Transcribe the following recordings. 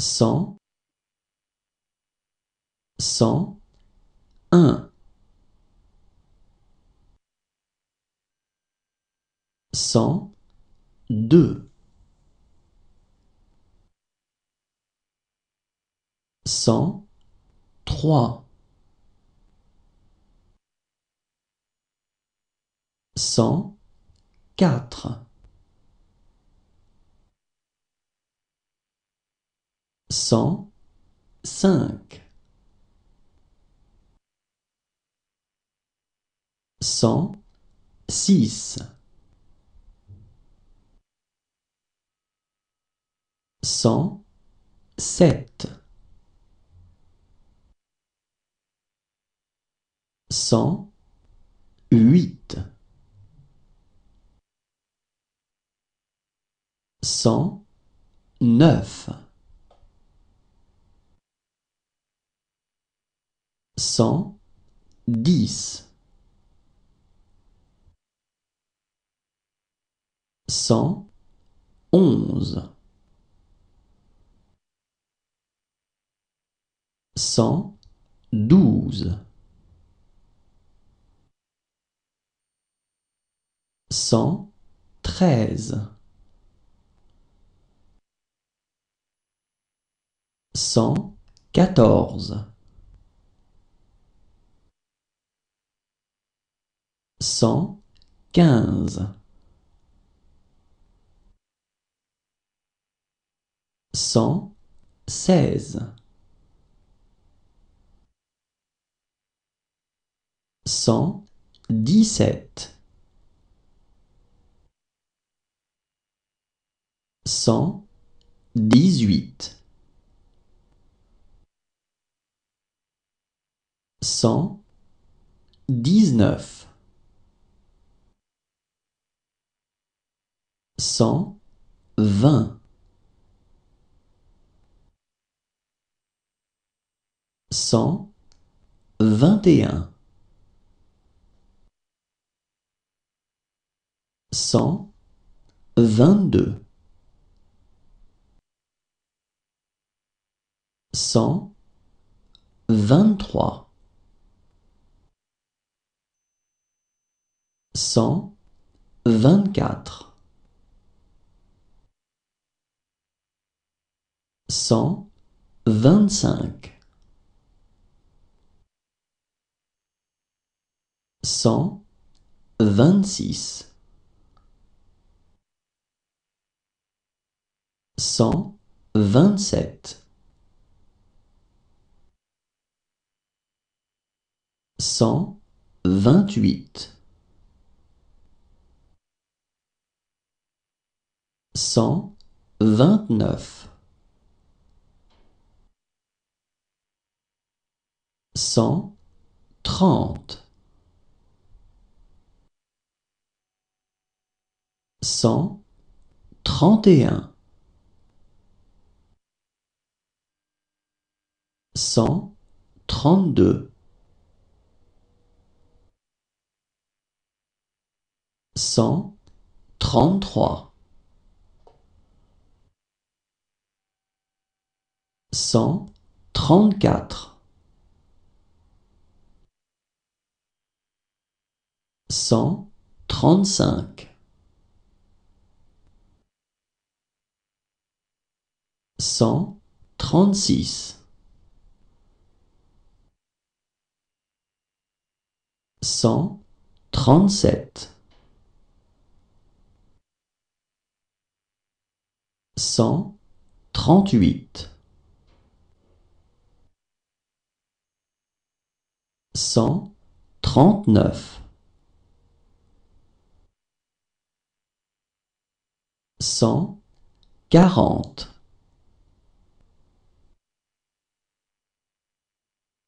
cent, cent un, cent deux, cent trois, cent quatre, cent cinq, cent six, cent sept, cent huit, cent neuf, cent dix, cent onze, cent douze, cent treize, cent quatorze, cent quinze, cent seize, cent dix-sept, cent dix-huit, cent dix-neuf, cent vingt, cent vingt et un, cent vingt-deux, cent vingt-trois, cent vingt-quatre, cent vingt-cinq, cent vingt-six, cent vingt-sept, cent vingt-huit, cent vingt-neuf, cent trente, cent trente et un, cent trente-deux, cent trente-trois, cent trente-quatre, cent trente-cinq, cent trente-six, cent trente-sept, cent trente-huit, cent trente-neuf, cent quarante,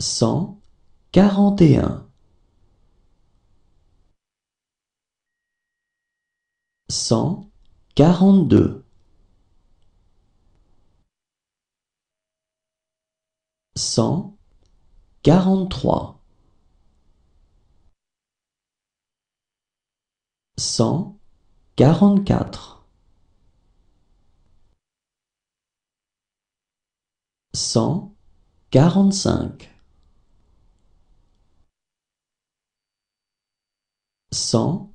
cent quarante et un, cent quarante-deux, cent quarante-trois, cent quarante-quatre, cent quarante-cinq, cent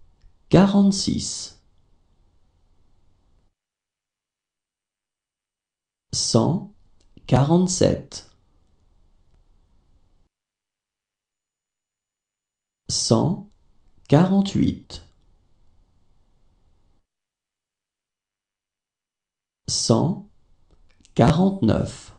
quarante-six, cent quarante-sept, cent quarante-huit, cent quarante-neuf,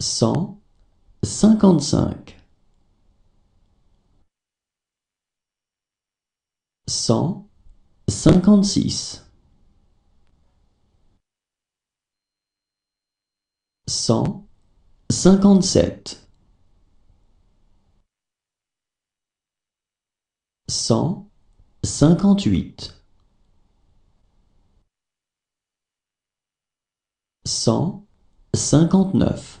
cent cinquante-cinq, cent cinquante-six, cent cinquante-sept, cent cinquante-huit, cent cinquante-neuf,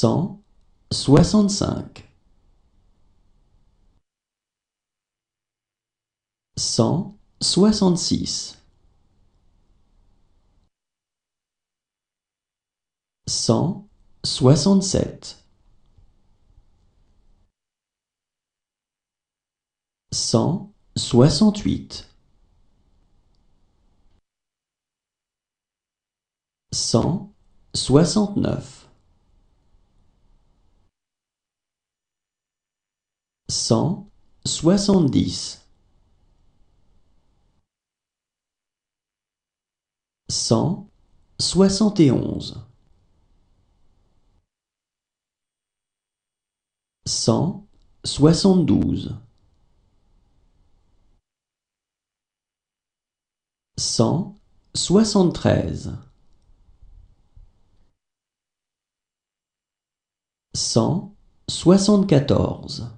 cent soixante-cinq, cent soixante-six, cent soixante-sept, cent soixante-huit, cent soixante-neuf, cent soixante-dix, cent soixante et onze, cent soixante-douze, cent soixante-treize, cent soixante-quatorze,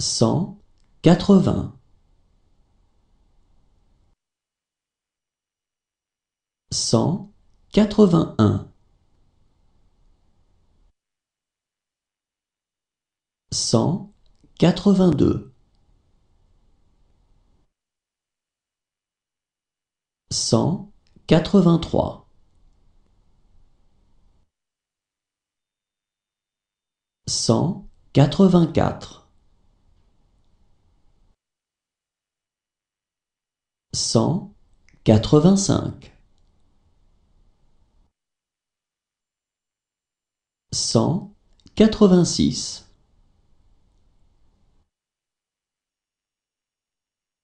cent quatre-vingts, cent quatre-vingt-un, cent quatre-vingt-deux, cent quatre-vingt-trois, cent quatre-vingt-quatre, cent quatre-vingt-cinq, cent quatre-vingt-six,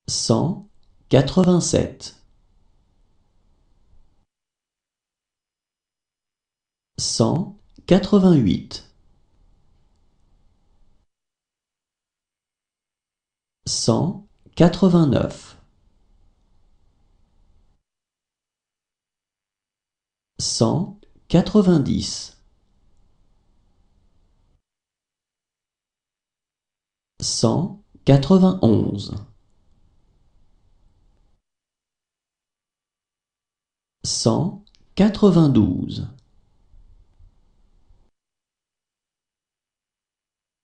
cent quatre-vingt-sept, cent quatre-vingt-huit, cent quatre-vingt-neuf, cent quatre-vingt-dix, cent quatre-vingt-onze, cent quatre-vingt-douze,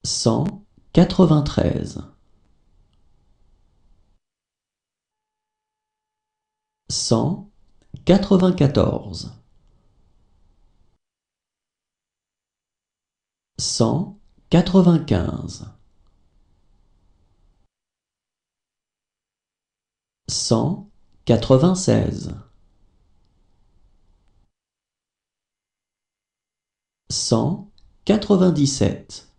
cent quatre-vingt-treize, cent quatre-vingt-quatorze, cent quatre-vingt-quinze, cent quatre-vingt-seize, cent quatre-vingt-dix-sept,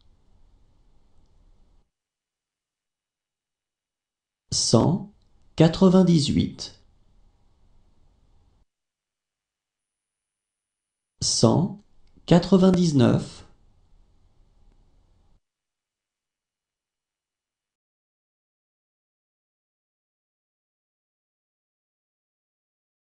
cent quatre-vingt-dix-huit, cent quatre-vingt-dix-neuf,